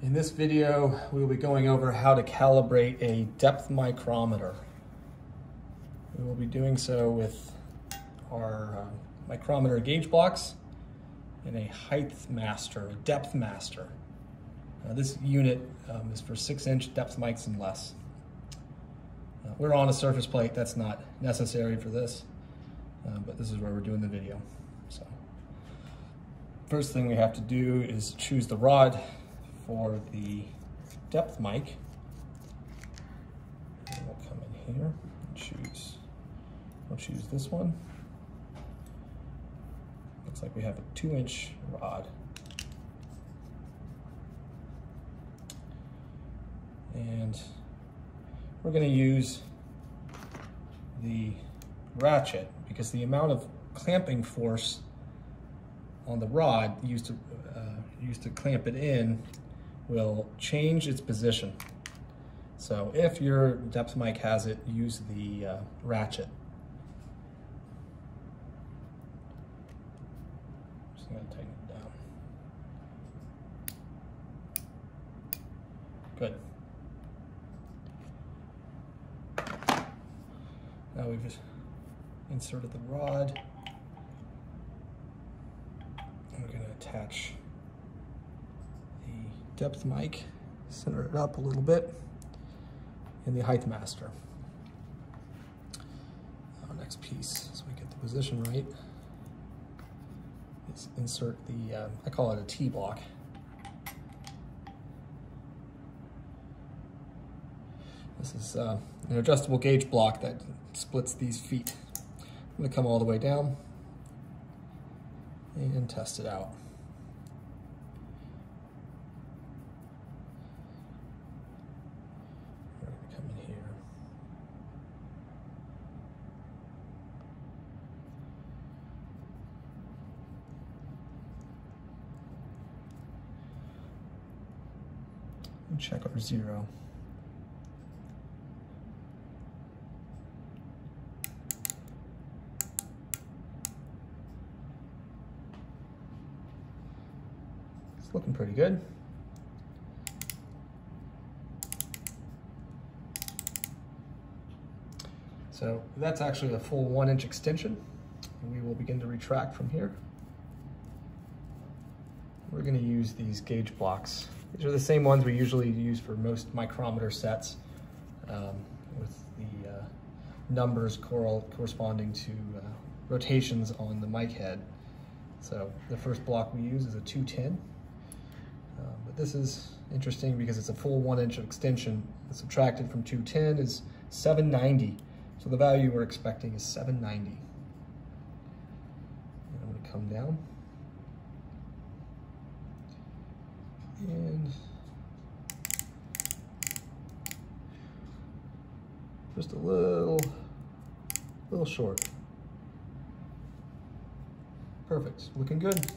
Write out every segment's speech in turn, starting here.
In this video, we will be going over how to calibrate a depth micrometer. We will be doing so with our uh, micrometer gauge blocks and a height master, a depth master. This unit um, is for six inch depth mics and less. Uh, we're on a surface plate, that's not necessary for this, uh, but this is where we're doing the video. So, First thing we have to do is choose the rod for the depth mic. And we'll come in here and choose, we'll choose this one. Looks like we have a two inch rod. And we're gonna use the ratchet because the amount of clamping force on the rod used to uh, used to clamp it in will change its position. So if your depth mic has it, use the uh, ratchet. Just gonna tighten it down. Good. Now we've just inserted the rod. We're gonna attach the depth mic, center it up a little bit, and the height master. Our next piece, so we get the position right, is insert the, uh, I call it a T-block. This is uh, an adjustable gauge block that splits these feet. I'm gonna come all the way down and test it out. We're gonna come in here. And check our zero. It's looking pretty good. So that's actually a full one inch extension. And we will begin to retract from here. We're gonna use these gauge blocks. These are the same ones we usually use for most micrometer sets um, with the uh, numbers corresponding to uh, rotations on the mic head. So the first block we use is a 210. Uh, but this is interesting because it's a full one inch of extension. Subtracted from 210 is 790. So the value we're expecting is 790. And I'm gonna come down. And just a little, little short. Perfect, looking good.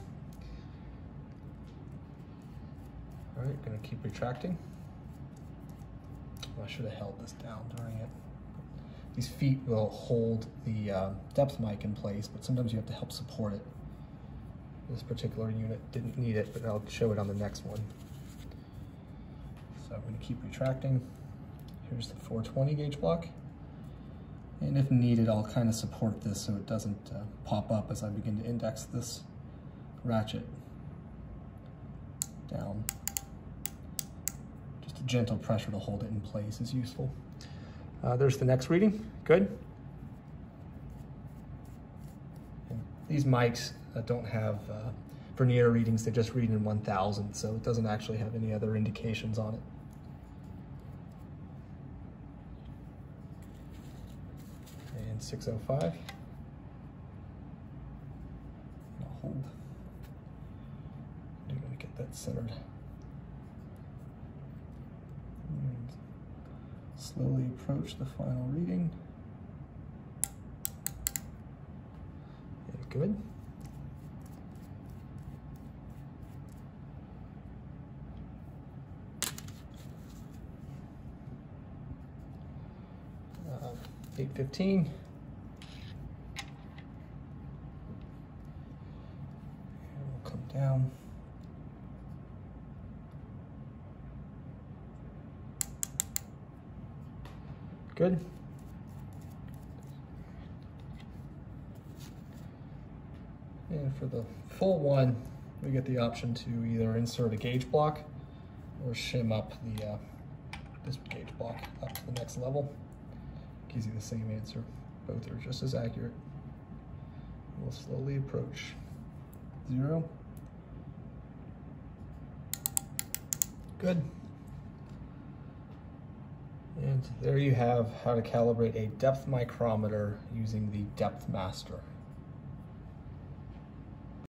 All right, gonna keep retracting. I should have held this down during it. These feet will hold the uh, depth mic in place, but sometimes you have to help support it. This particular unit didn't need it, but I'll show it on the next one. So I'm gonna keep retracting. Here's the 420 gauge block. And if needed, I'll kind of support this so it doesn't uh, pop up as I begin to index this ratchet down Just a gentle pressure to hold it in place is useful. Uh, there's the next reading, good. And these mics uh, don't have uh, vernier readings, they just read in 1000, so it doesn't actually have any other indications on it. And 605. I'll hold. I'm gonna get that centered. And slowly approach the final reading. good. Uh, 815. We'll come down. Good. And for the full one, we get the option to either insert a gauge block or shim up the uh, this gauge block up to the next level. Gives you the same answer. Both are just as accurate. We'll slowly approach zero. Good. And there you have how to calibrate a depth micrometer using the Depth Master.